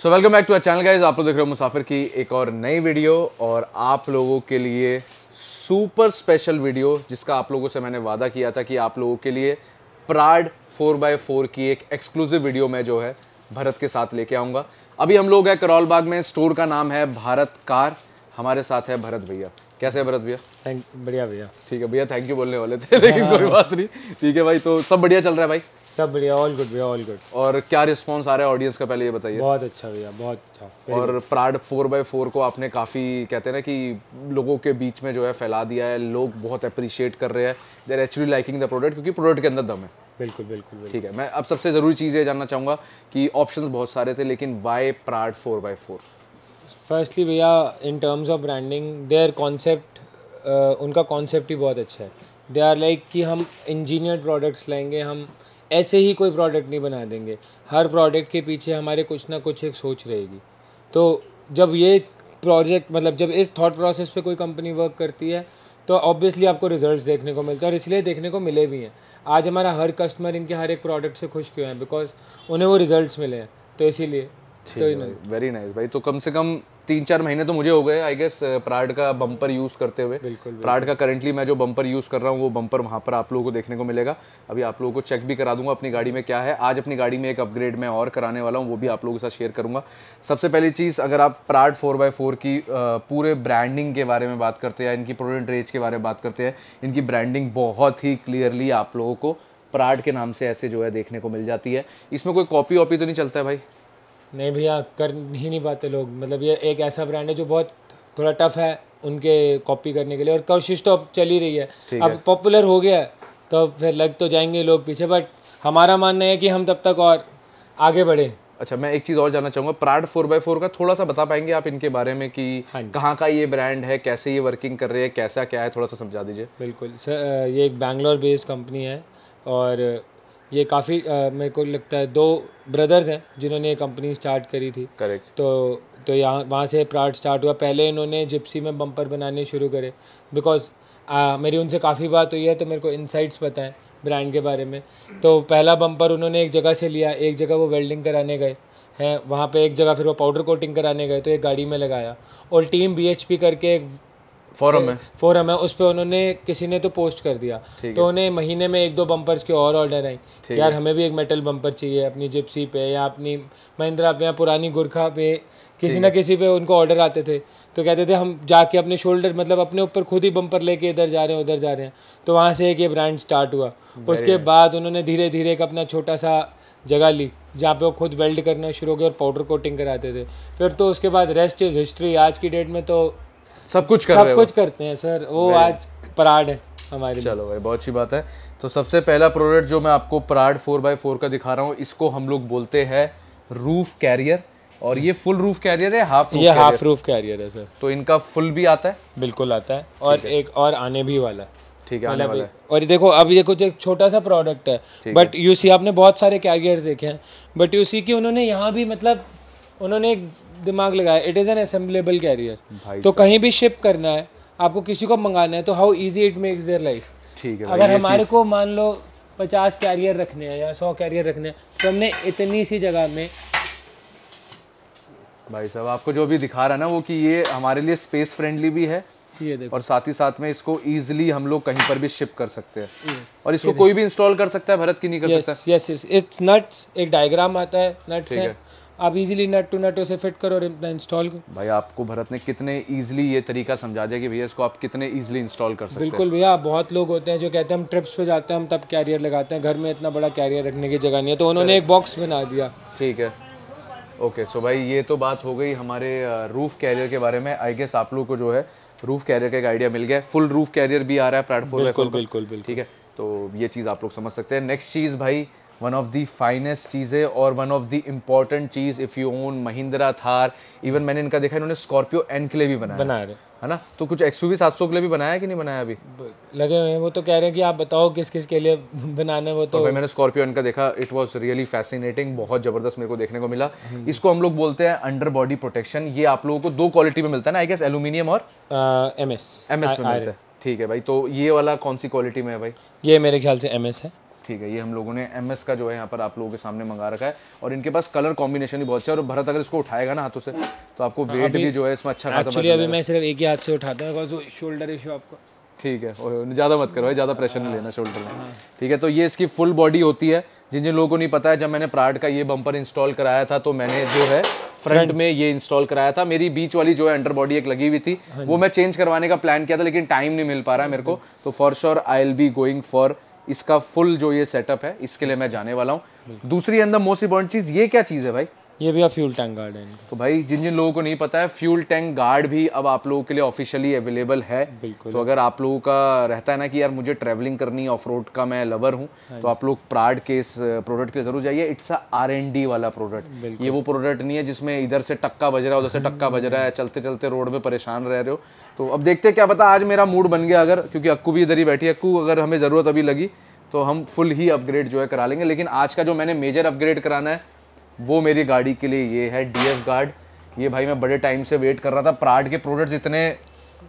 So welcome back to our channel guys आप लोग देख रहे हो मुसाफिर की एक और नई वीडियो और आप लोगों के लिए सुपर स्पेशल वीडियो जिसका आप लोगों से मैंने वादा किया था कि आप लोगों के लिए प्राड 4x4 की एक एक्सक्लूसिव वीडियो मैं जो है भरत के साथ लेके आऊँगा। अभी हम लोग हैं करौल बाग में स्टोर का नाम है भारत कार। हमारे साथ है भरत भैया। कैसे है भरत भैया? थैंक बढ़िया भैया। ठीक है भैया थैंक यू बोलने वाले थे लेकिन कोई बात नहीं। ठीक है भाई तो सब बढ़िया चल रहा है भाई? सब बढ़िया ऑल गुड भैया ऑल गुड और क्या रिस्पॉन्स आ रहा है ऑडियंस का पहले ये बताइए? बहुत अच्छा भैया बहुत अच्छा और प्राड फोर बाय फोर को आपने काफ़ी कहते हैं ना कि लोगों के बीच में जो है फैला दिया है लोग बहुत अप्रिशिएट कर रहे हैं। They are actually liking the product क्योंकि प्रोडक्ट के अंदर दम है। बिल्कुल बिल्कुल ठीक है मैं अब सबसे ज़रूरी चीज़ ये जानना चाहूँगा कि ऑप्शन बहुत सारे थे लेकिन why Prad four by four? Firstly भैया in terms of branding their concept उनका कॉन्सेप्ट ही बहुत अच्छा है। दे आर लाइक कि हम इंजीनियर प्रोडक्ट्स लाएँगे हम ऐसे ही कोई प्रोडक्ट नहीं बना देंगे। हर प्रोडक्ट के पीछे हमारे कुछ ना कुछ एक सोच रहेगी। तो जब ये प्रोजेक्ट मतलब जब इस थॉट प्रोसेस पे कोई कंपनी वर्क करती है तो ऑब्वियसली आपको रिजल्ट्स देखने को मिलते हैं और इसलिए देखने को मिले भी हैं। आज हमारा हर कस्टमर इनके हर एक प्रोडक्ट से खुश क्यों है? बिकॉज़ उन्हें वो रिजल्ट्स मिले हैं। तो इसीलिए तो वेरी नाइस भाई तो कम से कम तीन चार महीने तो मुझे हो गए आई गेस प्राड का बम्पर यूज़ करते हुए। बिल्कुल प्राड का करंटली मैं जो बम्पर यूज़ कर रहा हूँ वो बम्पर वहाँ पर आप लोगों को देखने को मिलेगा। अभी आप लोगों को चेक भी करा दूँगा अपनी गाड़ी में क्या है। आज अपनी गाड़ी में एक अपग्रेड मैं और कराने वाला हूँ वो भी आप लोगों के साथ शेयर करूँगा। सबसे पहली चीज़ अगर आप प्राड फोर बाई फोर की पूरे ब्रांडिंग के बारे में बात करते हैं इनकी प्रोडक्ट रेंज के बारे में बात करते हैं इनकी ब्रांडिंग बहुत ही क्लियरली आप लोगों को प्राड के नाम से ऐसे जो है देखने को मिल जाती है। इसमें कोई कॉपी वॉपी तो नहीं चलता है भाई? नहीं भैया कर ही नहीं पाते लोग। मतलब ये एक ऐसा ब्रांड है जो बहुत थोड़ा टफ है उनके कॉपी करने के लिए और कोशिश तो अब चल ही रही है। अब पॉपुलर हो गया तो फिर लग तो जाएँगे लोग पीछे बट हमारा मानना है कि हम तब तक और आगे बढ़े। अच्छा मैं एक चीज़ और जानना चाहूँगा। प्राड फोर बाई फोर का थोड़ा सा बता पाएँगे आप इनके बारे में कि हाँ कहाँ का ये ब्रांड है कैसे ये वर्किंग कर रहे हैं कैसा क्या है थोड़ा सा समझा दीजिए। बिल्कुल। सर ये एक बैंगलोर बेस्ड कंपनी है और ये काफ़ी मेरे को लगता है दो ब्रदर्स हैं जिन्होंने ये कंपनी स्टार्ट करी थी। करेक्ट तो तो यहाँ वहाँ से प्राट स्टार्ट हुआ। पहले इन्होंने जिप्सी में बम्पर बनाने शुरू करे। बिकॉज़ मेरी उनसे काफ़ी बात हुई है तो मेरे को इनसाइट्स पता है ब्रांड के बारे में। तो पहला बम्पर उन्होंने एक जगह से लिया। एक जगह वो वेल्डिंग कराने गए हैं। वहाँ पे एक जगह फिर वो पाउडर कोटिंग कराने गए तो एक गाड़ी में लगाया। और टीम बीएचपी करके एक फोरम है। फोरम है उस पर उन्होंने किसी ने तो पोस्ट कर दिया। तो उन्हें महीने में एक दो बम्पर्स के और ऑर्डर आई। यार हमें भी एक मेटल बम्पर चाहिए अपनी जिप्सी पे या अपनी महिंद्रा पे या पुरानी गुरखा पे। किसी ना किसी पे उनको ऑर्डर आते थे। तो कहते थे हम जाके अपने शोल्डर मतलब अपने ऊपर खुद ही बम्पर लेके इधर जा रहे हैं उधर जा रहे हैं। तो वहाँ से एक ये ब्रांड स्टार्ट हुआ। उसके बाद उन्होंने धीरे धीरे एक अपना छोटा सा जगह ली जहाँ पे वो खुद वेल्ड करना शुरू हो गए और पाउडर कोटिंग कराते थे। फिर तो उसके बाद रेस्ट इज़ हिस्ट्री आज की डेट में तो सब कुछ कर सब कुछ करते हैं सर। वो आज पराड है हमारे चलो भाई बहुत अच्छी बात है। तो सबसे पहला प्रोडक्ट जो मैं आपको पराड फोर बाई फोर का दिखा रहा हूँ इसको हम लोग बोलते हैं रूफ कैरियर। और ये फुल रूफ कैरियर है हाफ़ ये हाफ़ रूफ कैरियर है सर। तो इनका फुल भी आता है? बिल्कुल आता है। और एक और आने भी वाला है। ठीक है आने वाला है। और देखो अब ये कुछ एक छोटा सा प्रोडक्ट है। बट यू सी आपने बहुत सारे कैरियर्स देखे हैं। बट यू सी कि उन्होंने यहाँ भी मतलब उन्होंने दिमाग लगाया it is an assemblable carrier तो कहीं भी शिप करना है आपको किसी को मंगाना है तो how easy it makes their life ठीक है अगर हमारे को मान लो पचास कैरियर रखने हैं या सौ कैरियर रखने हैं तो हमने इतनी सी जगह में भाई साहब आपको जो भी दिखा रहा है ना वो कि ये हमारे लिए स्पेस फ्रेंडली भी है ये देखो। और साथ ही साथ में इसको इजीली हम लोग कहीं पर भी शिप कर सकते हैं। और इसको कोई भी इंस्टॉल कर सकता है भरत की नहीं कर सकता। यस यस इट्स नट्स एक डायग्राम आता है नट्स है। आप इजीली नट टू नट उसे फिट करो और इतना इंस्टॉल करो। भाई आपको भरत ने कितने इजीली ये तरीका समझा दिया कि भैया इसको आप कितने इजीली इंस्टॉल कर सकते हैं। बिल्कुल भैया बहुत लोग होते हैं जो कहते हैं हम ट्रिप्स पे जाते हैं हम तब कैरियर लगाते हैं घर में इतना बड़ा कैरियर रखने की जगह नहीं है। तो उन्होंने एक बॉक्स बना दिया। ठीक है। ओके सो भाई ये तो बात हो गई हमारे रूफ कैरियर के बारे में। आई गेस आप लोग को जो है रूफ कैरियर का एक आइडिया मिल गया फुल रूफ कैरियर भी आ रहा है प्लेटफॉर्म बिल्कुल बिल्कुल बिल्कुल। ठीक है तो ये चीज़ आप लोग समझ सकते हैं। नेक्स्ट चीज़ भाई वन ऑफ़ दी फाइनेस्ट चीज़ें और one of the important cheese if you own Mahindra Thar even मैंने इनका देखा इन्होंने स्कॉर्पियो एन के लिए भी बनाया बना रहे है। ना? तो कुछ एक्सयूवी सात सौ के लिए भी बनाया कि नहीं बनाया अभी? लगे हुए हैं वो तो कह रहे हैं कि आप बताओ किस किस के लिए बनाना है वो तो, तो भाई मैंने स्कॉर्पियो इनका देखा इट वाज रियली फैसिनेटिंग बहुत ज़बरदस्त मेरे को देखने को मिला। इसको हम लोग बोलते हैं अंडर बॉडी प्रोटेक्शन ये आप लोगों को दो क्वालिटी में मिलता है ना आई गेस एलुमिनियम और एम एस एम एस में मिलता है। ठीक है भाई तो ये वाला कौन सी क्वालिटी में है भाई? ये मेरे ख्याल से एम एस है। ठीक है ये हम लोगों ने एमएस का जो है यहाँ पर आप लोगों के सामने मंगा रखा है और इनके पास कलर कॉम्बिनेशन ही बहुत अच्छा है और भरत अगर इसको उठाएगा ना हाथों से तो आपको वेट भी जो है इसमें अच्छा खासा एक्चुअली अभी मैं सिर्फ़ एक ही हाथ से उठाता हूँ शोल्डर इशू आपको। ठीक है ज़्यादा मत करो ज़्यादा प्रेशर नहीं लेना शोल्डर में। ठीक है तो ये इसकी फुल बॉडी होती है। जिन जिन लोगों को नहीं पता है जब मैंने प्राड का ये बम्पर इंस्टॉल कराया था तो मैंने जो है फ्रंट में ये इंस्टॉल कराया था। मेरी बीच वाली जो है अंडर बॉडी एक लगी हुई थी वो मैं चेंज करवाने का प्लान किया था लेकिन टाइम नहीं मिल पा रहा है मेरे को। तो for sure I'll be going for इसका फुल जो ये सेटअप है, इसके लिए मैं जाने वाला हूँ। दूसरी अंदर मोस्ट इंपॉर्टेंट चीज़, ये क्या चीज़ है भाई? ये भी फ्यूल टैंक गार्ड है तो भाई जिन जिन लोगों को नहीं पता है फ्यूल टैंक गार्ड भी अब आप लोगों के लिए ऑफिशियली अवेलेबल है। बिल्कुल। तो अगर आप लोगों का रहता है ना कि यार मुझे ट्रैवलिंग करनी ऑफ़ रोड का मैं लवर हूँ तो आप लोग प्राड के इस प्रोडक्ट के ज़रूर जाइए। It's a R and D वाला प्रोडक्ट ये वो प्रोडक्ट नहीं है जिसमें इधर से टक्का बज रहा है उधर से टक्का बज रहा है चलते चलते रोड में परेशान रह रहे हो। तो अब देखते हैं क्या पता आज मेरा मूड बन गया अगर क्योंकि अक्कू भी इधर ही बैठी है। अक्कू अगर हमें ज़रूरत अभी लगी तो हम फुल ही अपग्रेड जो है करा लेंगे। लेकिन आज का जो मैंने मेजर अपग्रेड कराना है वो मेरी गाड़ी के लिए ये है डीएफ गार्ड ये भाई मैं बड़े टाइम से वेट कर रहा था। प्राड के प्रोडक्ट्स इतने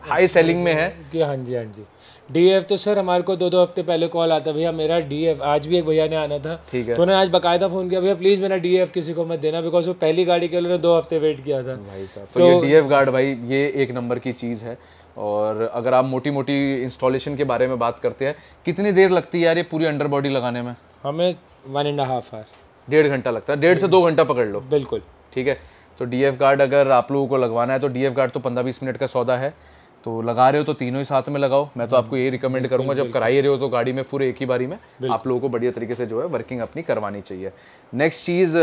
हाई सेलिंग में है। कि हाँ जी हाँ जी। डीएफ तो सर हमारे को दो दो हफ़्ते पहले कॉल आता भैया मेरा डीएफ आज भी एक भैया ने आना था। ठीक है। तो उन्होंने आज बकायदा फ़ोन किया भैया प्लीज़ मेरा डीएफ किसी को मत देना बिकॉज़ वो पहली गाड़ी के लिए दो हफ़्ते वेट किया था। भाई साहब तो, ये डीएफ गार्ड भाई ये एक नंबर की चीज़ है। और अगर आप मोटी मोटी इंस्टॉलेशन के बारे में बात करते हैं कितनी देर लगती है यार ये पूरी अंडर बॉडी लगाने में? हमें वन एंड हाफ़ आवर डेढ़ घंटा लगता है। डेढ़ से दो घंटा पकड़ लो। बिल्कुल। ठीक है? तो डीएफ गार्ड अगर आप लोगों को लगवाना है तो डीएफ गार्ड तो पंद्रह बीस मिनट का सौदा है। तो लगा रहे हो तो तीनों ही साथ में लगाओ। मैं तो आपको यही रिकमेंड करूँगा जब करा ही रहे हो तो गाड़ी में पूरे एक ही बारी में आप लोगों को बढ़िया तरीके से जो है वर्किंग अपनी करवानी चाहिए। नेक्स्ट चीज़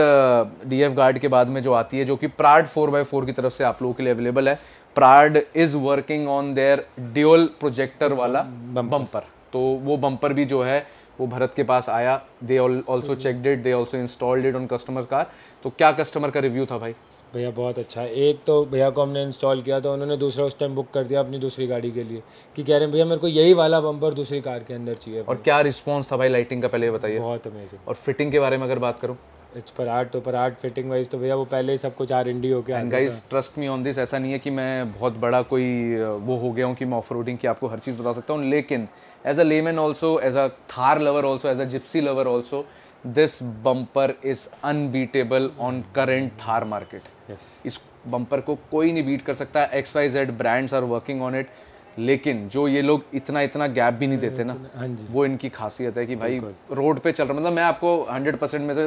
डीएफ गार्ड के बाद में जो आती है जो कि प्राड फोर बाय फोर की तरफ़ से आप लोगों के लिए अवेलेबल है। Prad is working on their dual projector वाला बम्पर तो वो बम्पर भी जो है वो भरत के पास आया they also check it they also installed it on customer car तो क्या कस्टमर का रिव्यू था भाई? भैया बहुत अच्छा है। एक तो भैया को हमने इंस्टॉल किया तो उन्होंने दूसरा उस टाइम बुक कर दिया अपनी दूसरी गाड़ी के लिए कि कह रहे हैं भैया मेरे को यही वाला बम्पर दूसरी कार के अंदर चाहिए और क्या रिस्पॉन्स था भाई लाइटिंग का पहले बताइए। बहुत अमेजिंग और फिटिंग के बारे में अगर बात करूँ? इट्स पर आर्ट तो पर आर्ट फिटिंग वाइज तो भैया वो पहले ही सब कुछ आर एन डी हो गया guys trust me on this ऐसा नहीं है कि मैं बहुत बड़ा कोई वो हो गया हूँ कि मैं ऑफ़ रोडिंग की आपको हर चीज़ बता सकता हूँ लेकिन as a layman also as a Thar lover also as a Gypsy lover also this bumper is unbeatable on current Thar market इस बम्पर को कोई नहीं बीट कर सकता X Y Z brands are working on it लेकिन जो ये लोग इतना इतना गैप भी नहीं देते ना हाँ वो इनकी खासियत है कि भाई रोड पे चल रहा मतलब मैं आपको 100 परसेंट में से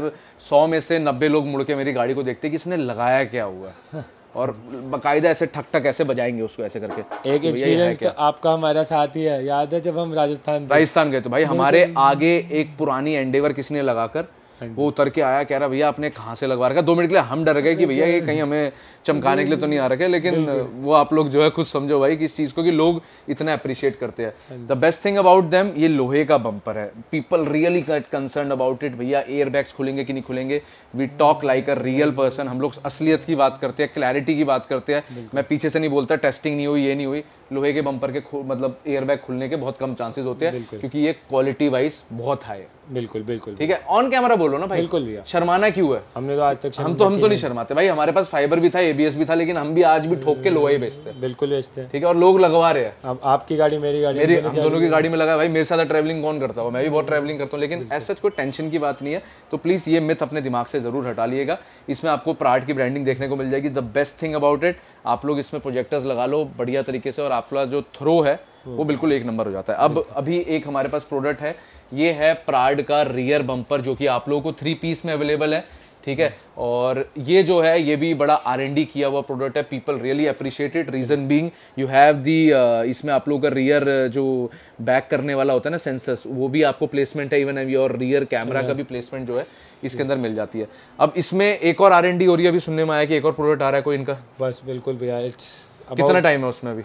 100 में से 90 लोग मुड़ के मेरी गाड़ी को देखते हैं कि इसने लगाया क्या हुआ है। और बकायदा ऐसे ठक ठक ऐसे बजाएँगे उसको ऐसे करके। एक एक्सपीरियंस तो आपका हमारा साथ ही है। याद है जब हम राजस्थान राजस्थान गए तो भाई हमारे आगे एक पुरानी एंडेवर किसी ने लगाकर वो उतर के आया कह रहा भैया आपने कहाँ से लगवा रखा? दो मिनट के लिए हम डर गए कि भैया ये कहीं हमें चमकाने के लिए तो नहीं आ रखे लेकिन वो आप लोग जो है खुद समझो भाई कि इस चीज़ को कि लोग इतना अप्रिशिएट करते हैं। The best thing about them ये लोहे का बम्पर है। People really concern about it भैया एयर बैग्स खुलेंगे कि नहीं खुलेंगे? We talk like a real person हम लोग असलियत की बात करते हैं क्लैरिटी की बात करते हैं। मैं पीछे से नहीं बोलता टेस्टिंग नहीं हुई ये नहीं हुई। लोहे के बम्पर के मतलब एयर बैग खुलने के बहुत कम चांसेस होते हैं क्योंकि ये क्वालिटी वाइज बहुत हाई है। बिल्कुल बिल्कुल ठीक है? ऑन कैमरा बोलो। ना भाई। बिल्कुल भैया। शर्माना क्यों है? हमने तो आज तक हम तो हम तो नहीं शर्माते। भाई हमारे पास फाइबर भी था एबीएस भी था लेकिन हम भी आज भी ठोक के लोहा ही बेचते हैं। बिल्कुल बेचते हैं। ठीक है और लोग लगवा रहे हैं। अब आपकी गाड़ी मेरी गाड़ी मेरी हम दोनों की गाड़ी में लगा भाई मेरे साथ ट्रैवलिंग कौन करता हो मैं भी बहुत ट्रैवलिंग करता हूँ लेकिन ऐसा कोई टेंशन की बात नहीं है। तो प्लीज़ ये मिथ अपने दिमाग से ज़रूर हटा लिएगा। इसमें आपको प्राड की ब्रांडिंग देखने को मिल जाएगी। The best thing about it आप लोग इसमें प्रोजेक्टर्स लगा लो बढ़िया तरीके से और आपका जो थ्रो है वो बिल्कुल एक नंबर हो जाता है। अब अभी एक हमारे पास प्रोडक्ट है ये है प्राड का रियर बम्पर जो कि आप लोगों को थ्री पीस में अवेलेबल है ठीक है? और ये जो है ये भी बड़ा आर एन डी किया हुआ प्रोडक्ट है people really appreciate it reason being you have the इसमें आप लोगों का रियर जो बैक करने वाला होता है ना सेंसर्स वो भी आपको प्लेसमेंट है इवन और रियर कैमरा का भी प्लेसमेंट जो है इसके अंदर मिल जाती है। अब इसमें एक और आर एन डी हो रही है अभी सुनने में आया कि एक और प्रोडक्ट आ रहा है कोई इनका? बस बिल्कुल भैया इट्स कितना टाइम है उसमें अभी?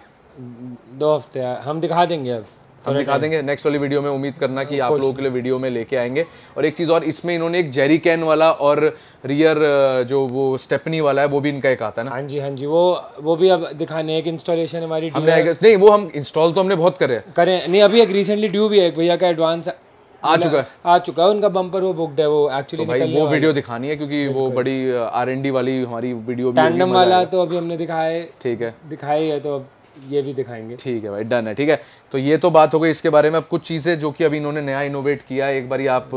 दो हफ़्ते हम दिखा देंगे अब। हम दिखा देंगे नेक्स्ट वाली वीडियो में उम्मीद करना कि आप लोगों के लिए वीडियो में लेके आएँगे। और एक चीज़ और इसमें इन्होंने एक जेरी कैन वाला और रियर जो वो स्टेपनी वाला है वो भी इनका एक आता है ना? हाँ जी हाँ जी वो वो भी अब दिखाने एक इंस्टॉलेशन हमारी हमने नहीं वो हम इंस्टॉल तो हमने बहुत करे करें नहीं अभी एक रिसेंटली ड्यू भी है भैया का एडवांस आ चुका है। आ चुका है उनका बम्पर वो बुकड है वो एक्चुअली तो भाई वो वीडियो दिखानी है क्योंकि वो बड़ी आर एन डी वाली हमारी वीडियो भी टैंडम वाला तो अभी हमने दिखाए ठीक है। दिखाई है तो अब ये भी दिखाएँगे। ठीक है भाई डन है ठीक है? तो ये तो बात हो गई इसके बारे में अब कुछ चीज़ें जो कि अभी इन्होंने नया इनोवेट किया एक बार आप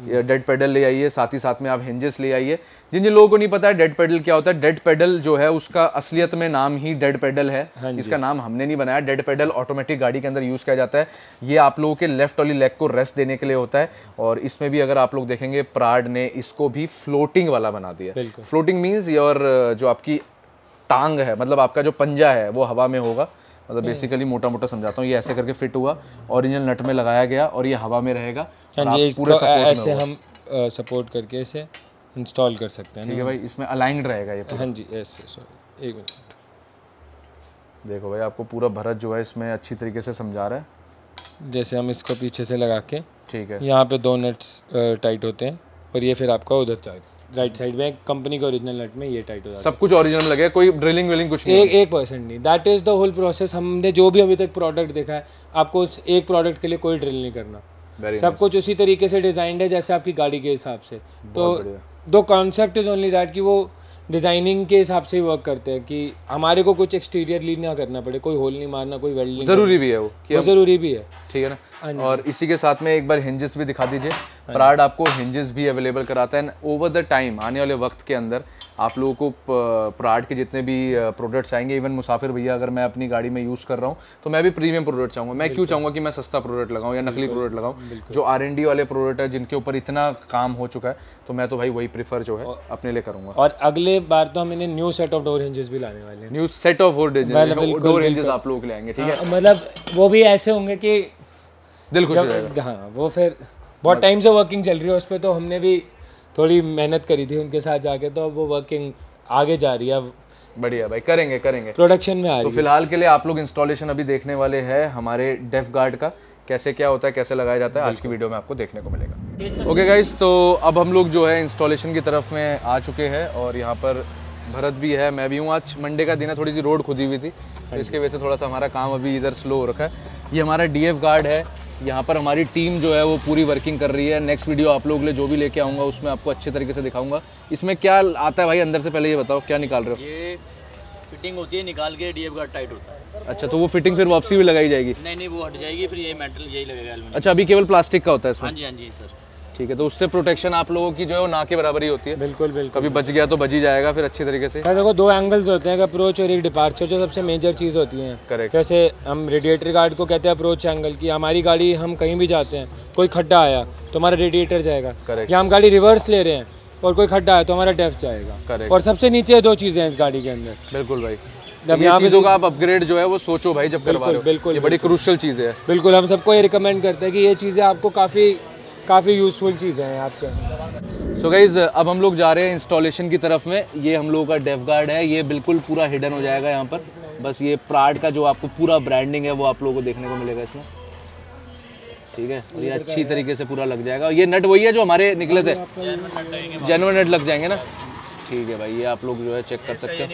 डेड पेडल ले आइए साथ ही साथ में आप हिंजेस ले आइए। जिन जिन लोगों को नहीं पता है डेड पेडल क्या होता है? डेड पेडल जो है उसका असलियत में नाम ही डेड पेडल है। हाँ इसका नाम हमने नहीं बनाया। डेड पेडल ऑटोमेटिक गाड़ी के अंदर यूज़ किया जाता है। ये आप लोगों के लेफ़्ट वाली लेग को रेस्ट देने के लिए होता है। और इसमें भी अगर आप लोग देखेंगे प्राड ने इसको भी फ्लोटिंग वाला बना दिया। फ्लोटिंग मीन्स और जो आपकी टांग है मतलब आपका जो पंजा है वो हवा में होगा। मतलब बेसिकली मोटा मोटा समझाता हूँ ये ऐसे करके फिट हुआ ओरिजिनल नट में लगाया गया और ये हवा में रहेगा हाँ ऐसे हम सपोर्ट करके इसे इंस्टॉल कर सकते हैं ठीक है भाई इसमें अलाइंड रहेगा ये हाँ जी ऐसे सॉरी एक मिनट देखो भाई आपको पूरा भरत जो है इसमें अच्छी तरीके से समझा रहा है। जैसे हम इसको पीछे से लगा के ठीक है। यहाँ पे दो नट्स टाइट होते हैं और ये फिर आपका उधर चाहिए राइट साइड में कंपनी के ओरिजिनल नट में ये टाइट हो जाता सब कुछ ओरिजिनल लगे कोई ड्रिलिंग विलिंग कुछ नहीं एक एक परसेंट नहीं। That is the whole process हमने जो भी अभी तक प्रोडक्ट देखा है आपको उस एक प्रोडक्ट के लिए कोई ड्रिल नहीं करना। Very सब nice. कुछ उसी तरीके से डिजाइंड है जैसे आपकी गाड़ी के हिसाब से। तो दो कॉन्सेप्ट इज़ ओनली दैट कि वो डिज़ाइनिंग के हिसाब से ही वर्क करते हैं कि हमारे को कुछ एक्सटीरियर लीड ना करना पड़े कोई होल नहीं मारना कोई वेल्डिंग ज़रूरी भी है वो, वो ज़रूरी भी है। ठीक है ना? हाँ और इसी के साथ में एक बार हिंजेस भी दिखा दीजिए। प्राड हाँ आपको हिंजेस भी अवेलेबल कराता है। ओवर द टाइम आने वाले वक्त के अंदर आप लोगों को प्राड के जितने भी प्रोडक्ट्स आएँगे इवन मुसाफिर भैया अगर मैं अपनी गाड़ी में यूज़ कर रहा हूँ तो मैं भी प्रीमियम प्रोडक्ट चाहूँगा। मैं क्यों चाहूँगा कि मैं सस्ता प्रोडक्ट लगाऊँ या नकली प्रोडक्ट लगाऊँ? जो आरएनडी वाले प्रोडक्ट है जिनके ऊपर इतना काम हो चुका है तो मैं तो भाई वही प्रीफर जो है अपने लिए करूँगा। और अगले बार तो हम इन्हें new set of door hinges भी लाने वाले new set of door hinges आप लोग ले आएँगे ठीक है? हाँ, मतलब वो भी ऐसे होंगे कि दिल खुश हाँ वो फिर बहुत टाइम से वर्किंग चल रही है उस पर तो हमने भी थोड़ी मेहनत करी थी उनके साथ जाके तो अब वो वर्किंग आगे जा रही है अब बढ़िया भाई करेंगे करेंगे। प्रोडक्शन में आ रही तो फ़िलहाल के लिए आप लोग इंस्टॉलेशन अभी देखने वाले हैं हमारे डेफ गार्ड का कैसे क्या होता है कैसे लगाया जाता है आज की वीडियो में आपको देखने को मिलेगा। ओके गाइज़ तो अब हम लोग जो है इंस्टॉलेशन की तरफ़ में आ चुके हैं और यहाँ पर भरत भी है मैं भी हूँ। आज मंडे का दिन है थोड़ी सी रोड खुदी हुई थी तो इसके वजह से थोड़ा सा हमारा काम अभी इधर स्लो हो रखा है। ये हमारा डीएफ गार्ड है यहाँ पर हमारी टीम जो है वो पूरी वर्किंग कर रही है। नेक्स्ट वीडियो आप लोग लिए जो भी लेके आऊँगा उसमें आपको अच्छे तरीके से दिखाऊँगा। इसमें क्या आता है भाई? अंदर से पहले ये बताओ क्या निकाल रहे हो? ये फिटिंग होती है निकाल के डीएफ गार्ड टाइट होता है। अच्छा तो वो फिटिंग फिर वापसी भी लगाई जाएगी? नहीं नहीं वो हट जाएगी फिर ये मेटल यही लगेगा अच्छा अभी केवल प्लास्टिक का होता है इसमें? हाँ जी हाँ जी सर ठीक है तो उससे प्रोटेक्शन आप लोगों की जो है वो ना के बराबर ही होती है। बिल्कुल बिल्कुल कभी बच गया तो बच ही जाएगा फिर अच्छी तरीके से। देखो दो एंगल्स होते हैं अप्रोच और एक डिपार्चर जो सबसे मेजर चीज़ होती है। करेक्ट जैसे हम रेडिएटर गार्ड को कहते हैं अप्रोच एंगल की हमारी गाड़ी हम कहीं भी जाते हैं कोई खड्डा आया तो हमारा रेडिएटर जाएगा। या हम गाड़ी रिवर्स ले रहे हैं और कोई खड्डा आया तो हमारा डेफ जाएगा। करेक्ट और सबसे नीचे दो चीज़ें हैं इस गाड़ी के अंदर। बिल्कुल भाई। जब यहाँ चीज़ों का आप अपग्रेड जो है वो सोचो भाई जब करवा रहे हो। बिल्कुल ये बड़ी क्रूशल चीज़ है। बिल्कुल हम सबको ये रिकमेंड करते हैं कि ये चीज़ें आपको काफ़ी काफ़ी यूज़फुल चीज़ें हैं आपके सो so गाइज़ अब हम लोग जा रहे हैं इंस्टॉलेशन की तरफ़ में। ये हम लोगों का डेफ गार्ड है। ये बिल्कुल पूरा हिडन हो जाएगा यहाँ पर। बस ये प्राड का जो आपको पूरा ब्रांडिंग है वो आप लोगों को देखने को मिलेगा इसमें। ठीक है? और ये अच्छी तरीके से पूरा लग जाएगा। ये नट वही है जो हमारे निकले थे? जेनवन नट लग जाएँगे ना? ठीक है भाई ये आप लोग जो है चेक कर सकते हैं।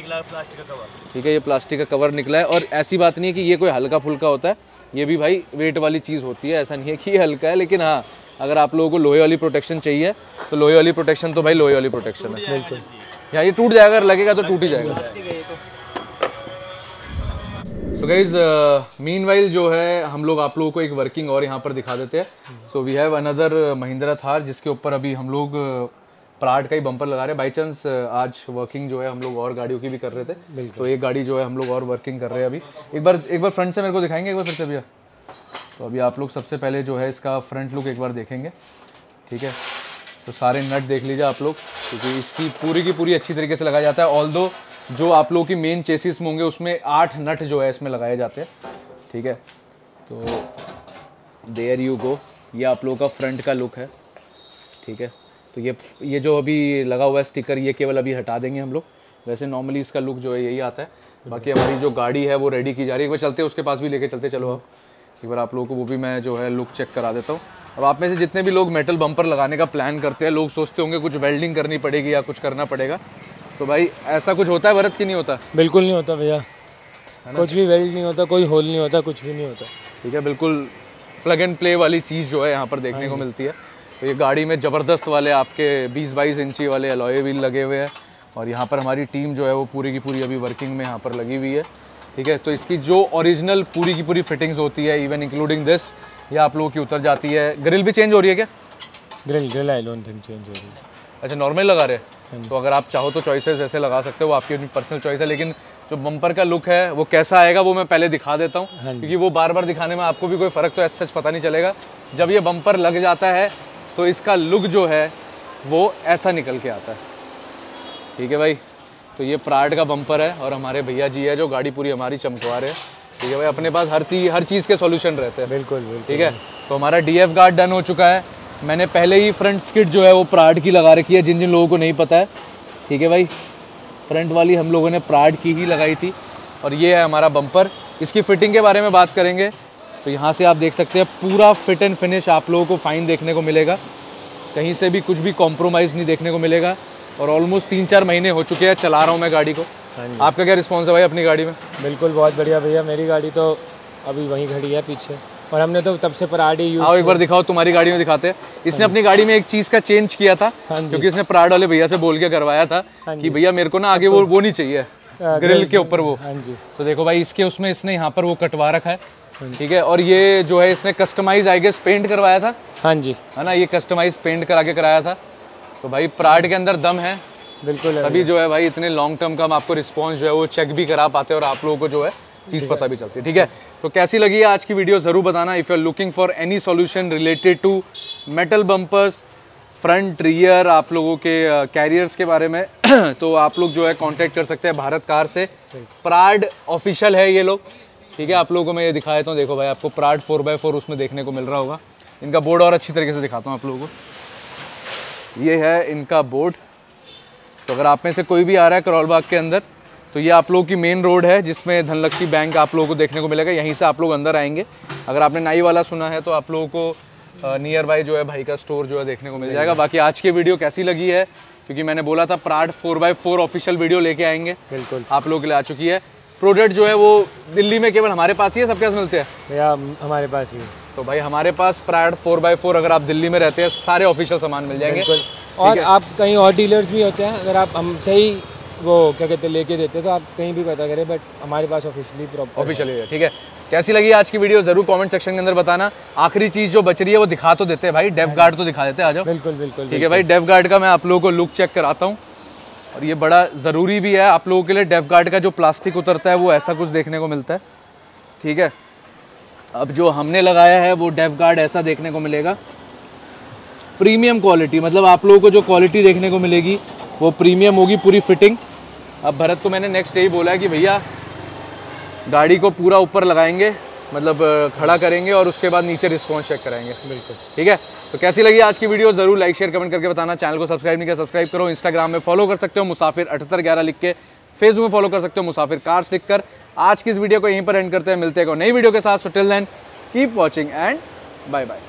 ठीक है ये प्लास्टिक का कवर निकला है। और ऐसी बात नहीं है कि ये कोई हल्का फुल्का होता है। ये भी भाई वेट वाली चीज़ होती है ऐसा नहीं है कि ये हल्का है लेकिन हाँ अगर आप लोगों को लोहे वाली प्रोटेक्शन चाहिए तो लोहे वाली प्रोटेक्शन तो भाई लोहे वाली प्रोटेक्शन है। बिल्कुल। यहाँ ये टूट जाएगा अगर लगेगा तो टूट ही जाएगा। सो गाइज़ मीन वाइल जो है हम लोग आप लोगों को एक वर्किंग और यहाँ पर दिखा देते हैं। So we have another Mahindra Thar जिसके ऊपर अभी हम लोग प्राट का ही बम्पर लगा रहे हैं। बाई चांस आज वर्किंग जो है हम लोग और गाड़ियों की भी कर रहे थे। तो एक गाड़ी जो है हम लोग और वर्किंग कर रहे हैं अभी। एक बार एक बार फ्रंट से मेरे को दिखाएँगे एक बार फिर से भैया? तो अभी आप लोग सबसे पहले जो है इसका फ्रंट लुक एक बार देखेंगे। ठीक है? तो सारे नट देख लीजिए आप लोग, क्योंकि इसकी पूरी की पूरी अच्छी तरीके से लगाया जाता है। ऑल जो आप लोग की मेन चेसिस होंगे, उसमें आठ नट जो है इसमें लगाए जाते हैं। ठीक है? तो देयर यू गो ये आप लोगों का फ्रंट का लुक है। ठीक है? तो ये ये जो अभी लगा हुआ है स्टिकर ये केवल अभी हटा देंगे हम लोग। वैसे नॉर्मली इसका लुक जो है, यही आता है। बाकी हमारी जो गाड़ी है, वो रेडी की जा रही है। एक बार चलते हैं, उसके पास भी लेके चलते चलो आप। एक बार आप लोगों को वो भी मैं जो है लुक चेक करा देता हूँ। अब आप में से जितने भी लोग मेटल बम्पर लगाने का प्लान करते हैं लोग सोचते होंगे कुछ वेल्डिंग करनी पड़ेगी या कुछ करना पड़ेगा। तो भाई ऐसा कुछ होता है भरत की नहीं होता? बिल्कुल नहीं होता भैया। कुछ भी वेल्ड नहीं होता कोई होल नहीं होता कुछ भी नहीं होता। ठीक है बिल्कुल प्लग एंड प्ले वाली चीज़ जो है यहाँ पर देखने हाँ को मिलती है। तो ये गाड़ी में ज़बरदस्त वाले आपके 20-22 इंची वाले अलॉय व्हील लगे हुए हैं और यहाँ पर हमारी टीम जो है वो पूरी की पूरी अभी वर्किंग में यहाँ पर लगी हुई है। ठीक है? तो इसकी जो ओरिजिनल पूरी की पूरी फिटिंग्स होती है इवन इंक्लूडिंग दिस ये आप लोगों की उतर जाती है। ग्रिल भी चेंज हो रही है क्या? Grille grille I don't think change हो रही है। अच्छा नॉर्मल लगा रहे हैं? तो अगर आप चाहो तो चॉइसेस ऐसे लगा सकते हो वो आपकी अपनी पर्सनल चॉइस है लेकिन जो बम्पर का लुक है वो कैसा आएगा वो मैं पहले दिखा देता हूँ हाँ क्योंकि वो बार बार दिखाने में आपको भी कोई फ़र्क तो ऐसा सच पता नहीं चलेगा। जब ये बम्पर लग जाता है तो इसका लुक जो है वो ऐसा निकल के आता है। ठीक है भाई? तो ये प्राड का बम्पर है और हमारे भैया जी है जो गाड़ी पूरी हमारी चमकवा रहे हैं। ठीक है भाई अपने पास हर ती हर चीज़ के सॉल्यूशन रहते हैं। बिल्कुल बिल्कुल। ठीक है? तो हमारा डी एफ़ गार्ड डन हो चुका है। मैंने पहले ही फ्रंट स्किट जो है वो प्राड की लगा रखी है जिन जिन लोगों को नहीं पता है। ठीक है भाई? फ्रंट वाली हम लोगों ने प्राड की ही लगाई थी। और ये है हमारा बम्पर इसकी फिटिंग के बारे में बात करेंगे। तो यहाँ से आप देख सकते हैं पूरा फिट एंड फिनिश आप लोगों को फाइन देखने को मिलेगा। कहीं से भी कुछ भी कॉम्प्रोमाइज़ नहीं देखने को मिलेगा। और ऑलमोस्ट तीन चार महीने हो चुके हैं चला रहा हूँ मैं गाड़ी को। हाँ आपका क्या रिस्पॉन्स है भाई अपनी गाड़ी में? बिल्कुल बहुत बढ़िया भैया। मेरी गाड़ी तो अभी वहीं खड़ी है पीछे। और हमने तो तब से पराडी यूज़ आओ एक बार दिखाओ तुम्हारी गाड़ी में दिखाते हैं। इसने अपनी गाड़ी में एक चीज़ का चेंज किया था हाँ क्योंकि इसने प्राड वाले भैया से बोल के करवाया था हाँ कि भैया मेरे को ना आगे वो वो नहीं चाहिए ग्रिल के ऊपर वो। हाँ जी। तो देखो भाई इसके उसमें इसने यहाँ पर वो कटवा रखा है ठीक है? और ये जो है इसने कस्टमाइज आई गेस पेंट करवाया था? हाँ जी। है ना ये कस्टमाइज पेंट करा के कराया था। तो भाई प्राड के अंदर दम है। बिल्कुल तभी जो है भाई इतने लॉन्ग टर्म का हम आपको रिस्पॉन्स जो है वो चेक भी करा पाते हैं और आप लोगों को जो है चीज़ पता भी चलती है ठीक है? तो कैसी लगी है आज की वीडियो ज़रूर बताना। If you are looking for any solution related to metal bumpers front rear आप लोगों के कैरियर्स के बारे में तो आप लोग जो है कांटेक्ट कर सकते हैं भारत कार से। प्राड ऑफिशियल है ये लोग ठीक है? आप लोगों को मैं ये दिखा देता हूँ। देखो भाई आपको प्राड फोर बाय फोर उसमें देखने को मिल रहा होगा। इनका बोर्ड और अच्छी तरीके से दिखाता हूँ आप लोगों को। ये है इनका बोर्ड। तो अगर आप में से कोई भी आ रहा है करौल बाग के अंदर तो ये आप लोगों की मेन रोड है जिसमें धनलक्ष्मी बैंक आप लोगों को देखने को मिलेगा। यहीं से आप लोग अंदर आएँगे। अगर आपने नाई वाला सुना है तो आप लोगों को नियर बाई जो है भाई का स्टोर जो है देखने को मिल जाएगा। बाकी आज की वीडियो कैसी लगी है? क्योंकि मैंने बोला था Prad four by four official video लेके आएँगे। बिल्कुल। आप लोगों के लिए आ चुकी है। प्रोडक्ट जो है वो दिल्ली में केवल हमारे पास ही है सबके पास मिलते हैं? भैया हमारे पास ही है। तो भाई हमारे पास प्राड फोर बाई फोर अगर आप दिल्ली में रहते हैं सारे ऑफिशियल सामान मिल जाएँगे। और आप कहीं और डीलर्स भी होते हैं अगर आप हमसे ही वो क्या कहते हैं लेके देते हैं तो आप कहीं भी पता करें बट हमारे पास ऑफिशियली प्रॉपर ऑफिशियल है ठीक है। कैसी लगी आज की वीडियो ज़रूर कमेंट सेक्शन के अंदर बताना। आखिरी चीज़ जो बच रही है वो दिखा तो देते हैं भाई। डेफ गार्ड तो दिखा देते हैं आ जाओ। बिल्कुल बिल्कुल ठीक है भाई डेफ गार्ड का मैं आप लोगों को लुक चेक कराता हूँ। और ये बड़ा ज़रूरी भी है आप लोगों के लिए डेफ गार्ड का जो प्लास्टिक उतरता है वो ऐसा कुछ देखने को मिलता है। ठीक है। अब जो हमने लगाया है वो डेफ गार्ड ऐसा देखने को मिलेगा। प्रीमियम क्वालिटी मतलब आप लोगों को जो क्वालिटी देखने को मिलेगी वो प्रीमियम होगी पूरी फिटिंग। अब भरत को मैंने नेक्स्ट यही बोला है कि भैया गाड़ी को पूरा ऊपर लगाएँगे मतलब खड़ा करेंगे और उसके बाद नीचे रिस्पॉन्स चेक कराएँगे। बिल्कुल। ठीक है? तो कैसी लगी आज की वीडियो ज़रूर लाइक शेयर कमेंट करके बताना। चैनल को सब्सक्राइब नहीं किया सब्सक्राइब करो। इंस्टाग्राम में फॉलो कर सकते हो मुसाफिर अठहत्तर ग्यारह लिख के। फेसबुक में फॉलो कर सकते हो मुसाफिर कार्स लिख कर। आज की इस वीडियो को यहीं पर एंड करते हैं। मिलते हैं नई वीडियो के साथ। So till then keep watching and bye bye